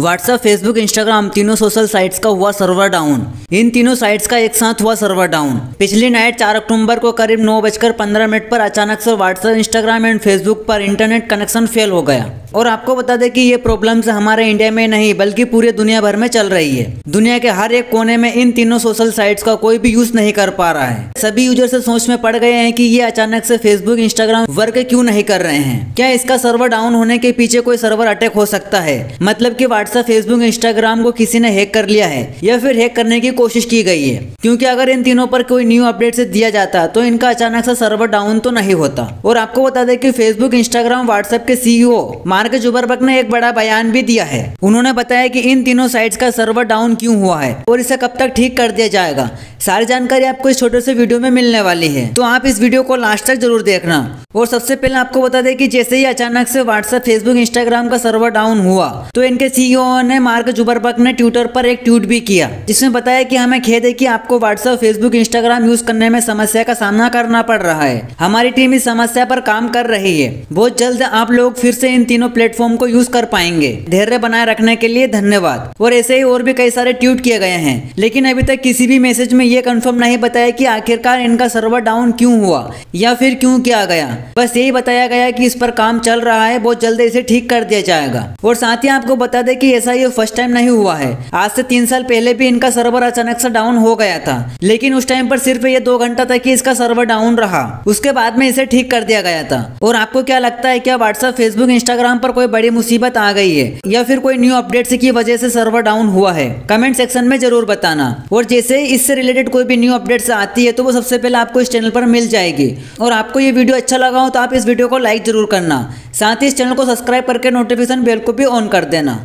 WhatsApp Facebook Instagram तीनों social sites का हुआ सर्वर डाउन इन तीनों साइट्स का एक साथ हुआ सर्वर डाउन पिछली नाइट चार अक्टूबर को करीब नौ बजकर पंद्रह मिनट पर अचानक से व्हाट्सएप इंस्टाग्राम एंड फेसबुक पर इंटरनेट कनेक्शन फेल हो गया. और आपको बता दें कि ये प्रॉब्लम्स हमारे इंडिया में नहीं, बल्कि पूरे दुनिया भर में चल रही है. दुनिया के हर एक कोने में इन तीनों सोशल साइट्स का कोई भी यूज़ नहीं कर पा रहा है. सभी यूज़र से सोच में पड़ गए हैं कि ये अचानक से फेसबुक इंस्टाग्राम वर्क क्यों नहीं कर रहे हैं? क्या इसका सर्वर डाउन होने के पीछे कोई सर्वर अटैक हो सकता है? मतलब की व्हाट्सएप फेसबुक इंस्टाग्राम को किसी ने हैक कर लिया है या फिर हैक करने की कोशिश की गई है। क्योंकि अगर इन तीनों पर कोई न्यू अपडेट से दिया जाता तो इनका अचानक से सर्वर डाउन तो नहीं होता। और आपको बता दें कि फेसबुक इंस्टाग्राम व्हाट्सएप के सीईओ मार्क जुबरबर्ग ने एक बड़ा बयान भी दिया है। उन्होंने बताया कि इन तीनों साइट्स का सर्वर डाउन क्यों हुआ है और इसे कब तक ठीक कर दिया जाएगा। सारी जानकारी आपको इस छोटे से वीडियो में मिलने वाली है। तो आप इस वीडियो को लास्ट तक ज़रूर देखना। और सबसे पहले आपको बता दें कि जैसे ही अचानक से व्हाट्सएप फेसबुक इंस्टाग्राम का सर्वर डाउन हुआ तो इनके सीईओ ने मार्क जुबरबर्ग ने ट्विटर पर एक ट्वीट भी किया, जिसमें बताया कि हमें खेद है कि आपको व्हाट्सएप फेसबुक इंस्टाग्राम यूज़ करने में समस्या का सामना करना पड़ रहा है। हमारी टीम इस समस्या पर काम कर रही है। बहुत जल्द आप लोग फिर से इन तीनों प्लेटफॉर्म को यूज़ कर पाएँगे। धैर्य बनाए रखने के लिए धन्यवाद। और ऐसे ही और भी कई सारे ट्वीट किए गए हैं। लेकिन अभी तक किसी भी मैसेज में ये कंफर्म नहीं बताया कि आखिरकार इनका सर्वर डाउन क्यों हुआ, या फिर क्यों किया गया। बस यही बताया गया कि इस पर काम चल रहा है, बहुत जल्द इसे ठीक कर दिया जाएगा। और साथ ही आपको बता दें कि ऐसा ये फ़र्स्ट टाइम नहीं हुआ है। आज से तीन साल पहले भी इनका सर्वर अचानक से डाउन हो गया था, लेकिन उस टाइम पर सिर्फ़ ये दो घंटा तक ही इसका सर्वर डाउन रहा। उसके बाद में इसे ठीक कर दिया गया था। और आपको क्या लगता है, क्या व्हाट्सएप फेसबुक इंस्टाग्राम पर कोई बड़ी मुसीबत आ गई है, या फिर कोई न्यू अपडेट की वजह से सर्वर डाउन हुआ है? कमेंट सेक्शन में ज़रूर बताना। और जैसे इससे रिलेटेड कोई भी न्यू अपडेट्स आती है तो वो सबसे पहले आपको इस चैनल पर मिल जाएगी। और आपको ये वीडियो अच्छा लगा हो तो आप इस वीडियो को लाइक ज़रूर करना। साथ ही इस चैनल को सब्सक्राइब करके नोटिफिकेशन बेल को भी ऑन कर देना।